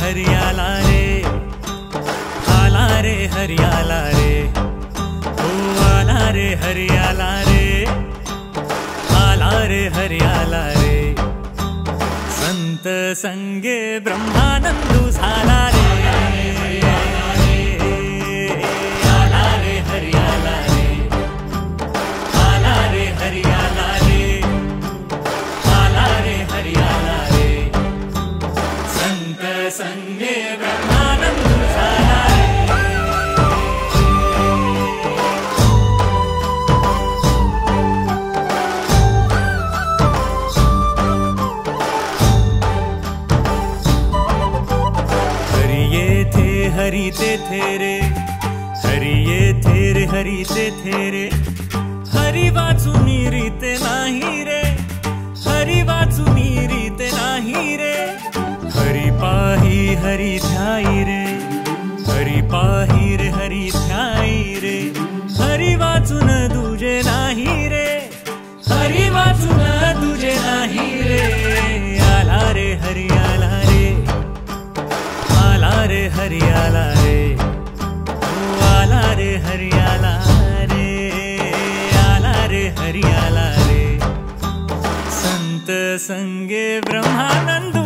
हरियाला रे, आला रे, हरियाला रे, ओ आला रे, हरियाला रे, आला रे, हरियाला रे। संत संगे ब्रह्मानंदू झाला संगे ब्रह्मानंदू झाला रे। हरि येथे हरि तेथे रे हरि येथे रे। हरि तेथे रे हरि वाचून रीते नाही रे। हरि ध्याई रे. हरि पाहिर हरि ध्याई रे. हरि वाचून तुझे नाही रे. हरी वाचून तुझे नाही रे. आला रे हरी आला रे. आला रे हरियाला रे. आला रे हरियाला रे. आला रे हरियाला रे. संत संगे ब्रह्मानंद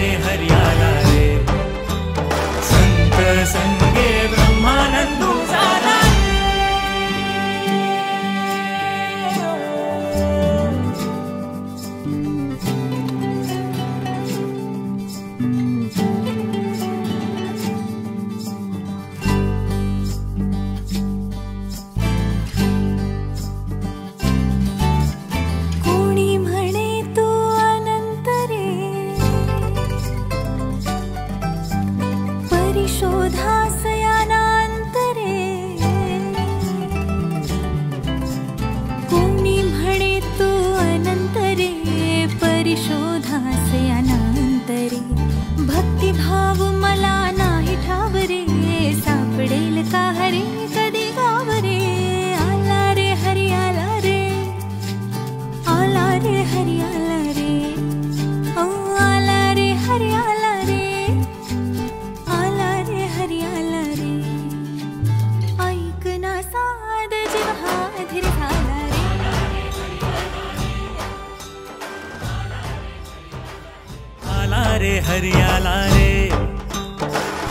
आला रे रे हरियाला रे।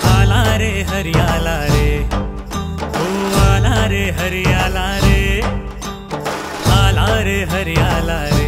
आला रे हरियाला रे। ओ आला रे हरियाला रे। आला रे हरियाला रे।